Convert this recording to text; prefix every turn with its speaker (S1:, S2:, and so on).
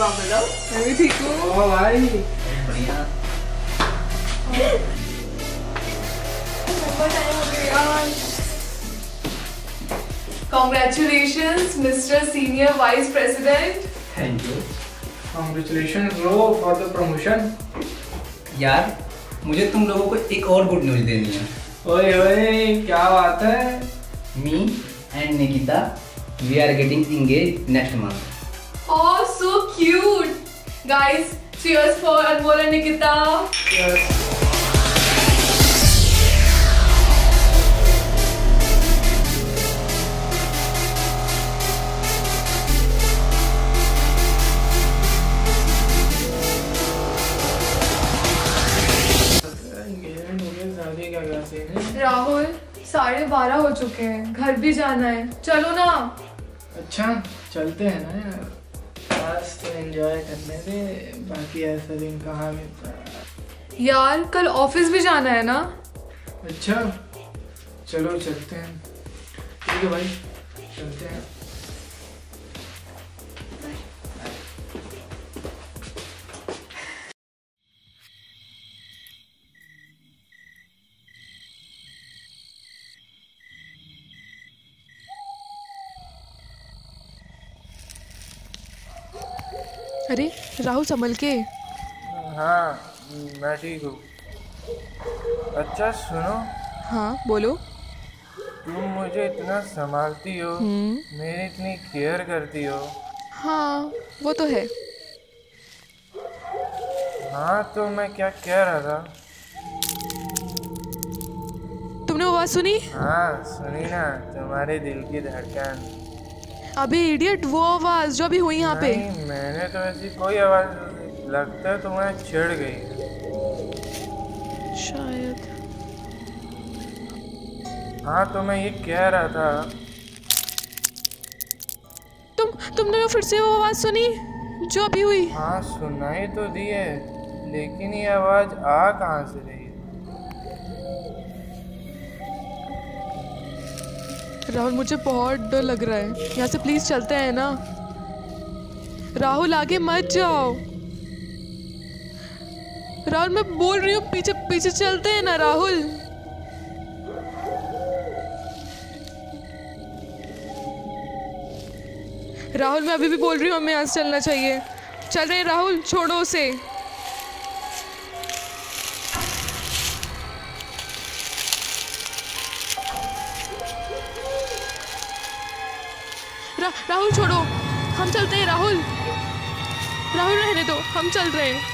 S1: आप बताओ मैं भी ठीक हूँ
S2: ओ भाई
S3: बढ़िया
S1: Congratulations, Mr. Senior Vice President.
S3: Thank you
S2: congratulation bro for the promotion
S3: यार मुझे तुम लोगों को एक और गुड न्यूज़ देनी है।
S2: ओए ओए क्या बात है?
S3: Me and Nikita we are getting engage next month
S1: cute. Guys, cheers for Anmol and Nikita.
S2: है
S1: राहुल साढ़े बारह हो चुके हैं घर भी जाना है चलो ना
S2: अच्छा चलते हैं ना यार आज तो एंजॉय करने थे बाकी ऐसा दिन कहाँ मिलता
S1: यार कल ऑफ़िस भी जाना है ना?
S2: अच्छा चलो चलते हैं। ठीक है भाई चलते हैं।
S1: अरे राहुल संभल के।
S4: हाँ मैं ठीक हूँ। अच्छा सुनो।
S1: हाँ बोलो।
S4: तुम मुझे इतना संभालती हो
S1: हम्म।
S4: मेरी इतनी केयर करती हो।
S1: हाँ वो तो है।
S4: हाँ तो मैं क्या कह रहा था?
S1: तुमने वो बात सुनी?
S4: हाँ सुनी ना तुम्हारे दिल की धड़कन।
S1: अबे इडियट वो आवाज़ जो अभी हुई यहाँ पे।
S4: मैंने तो ऐसी कोई आवाज़ लगता है तुम्हें चिढ़ गई
S1: शायद।
S4: हाँ तो मैं ये कह रहा था।
S1: तुम तुमने वो फिर से वो आवाज़ सुनी जो अभी हुई।
S4: हाँ सुनाई तो दी है लेकिन ये आवाज़ आ कहाँ से रही?
S1: राहुल, मुझे बहुत डर लग रहा है। यहाँ से प्लीज़ चलते हैं ना। राहुल, आगे मत जाओ। राहुल, मैं बोल रही हूँ, पीछे पीछे चलते हैं ना, राहुल। राहुल, मैं अभी भी बोल रही हूँ, हमें यहाँ से चलना चाहिए। चल रहे राहुल, छोड़ो उसे। रा, राहुल छोड़ो। हम चलते हैं राहुल। राहुल रहने दो हम चल रहे हैं।